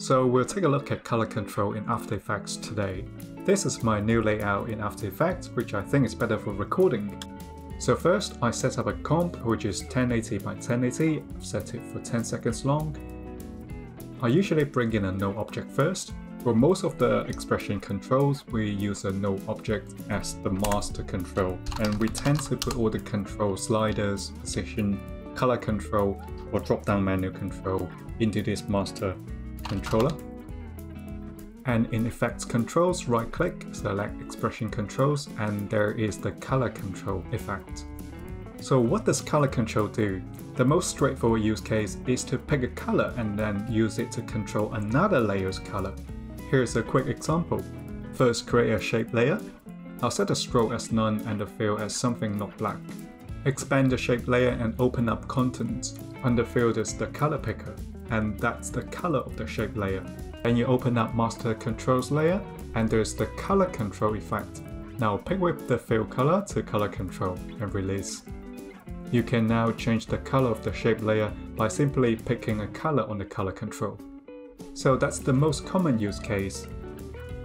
So we'll take a look at color control in After Effects today. This is my new layout in After Effects, which I think is better for recording. So first, I set up a comp which is 1080 by 1080, I've set it for 10 seconds long. I usually bring in a null object first. For most of the expression controls, we use a null object as the master control, and we tend to put all the control sliders, position, color control, or drop-down menu control into this master controller. And in Effects Controls, right click, select Expression Controls, and there is the Color Control effect. So what does Color Control do? The most straightforward use case is to pick a color and then use it to control another layer's color. Here's a quick example. First create a shape layer. I'll set the stroke as none and the fill as something not black. Expand the shape layer and open up content. Under field is the color picker and that's the color of the shape layer. Then you open up master controls layer and there's the color control effect. Now pick whip the fill color to color control and release. You can now change the color of the shape layer by simply picking a color on the color control. So that's the most common use case.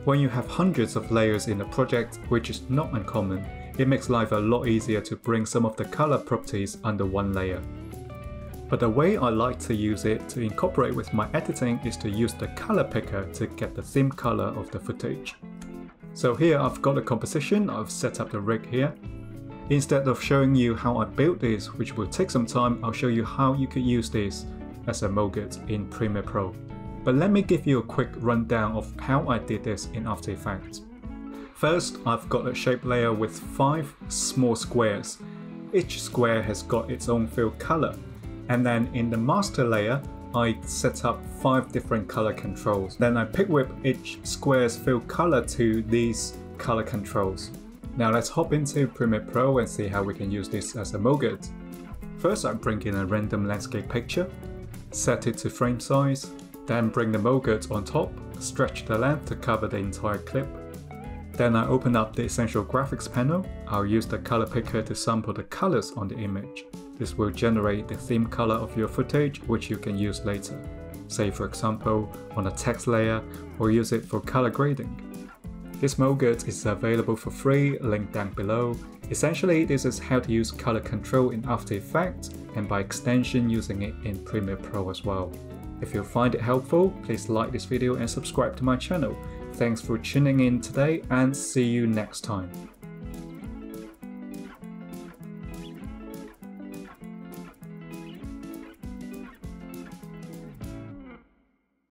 When you have hundreds of layers in a project, which is not uncommon, it makes life a lot easier to bring some of the color properties under one layer. But the way I like to use it to incorporate with my editing is to use the color picker to get the theme color of the footage. So here I've got a composition, I've set up the rig here. Instead of showing you how I built this, which will take some time, I'll show you how you could use this as a MOGRT in Premiere Pro. But let me give you a quick rundown of how I did this in After Effects. First, I've got a shape layer with 5 small squares. Each square has got its own fill color, and then in the master layer, I set up five different color controls. Then I pick whip each square's fill color to these color controls. Now let's hop into Premiere Pro and see how we can use this as a MOGRT. First I bring in a random landscape picture, set it to frame size, then bring the MOGRT on top, stretch the length to cover the entire clip. Then I open up the Essential Graphics panel, I'll use the color picker to sample the colors on the image. This will generate the theme color of your footage which you can use later, say for example on a text layer or use it for color grading. This MOGRT is available for free, link down below. Essentially, this is how to use color control in After Effects and by extension using it in Premiere Pro as well. If you find it helpful, please like this video and subscribe to my channel. Thanks for tuning in today and see you next time.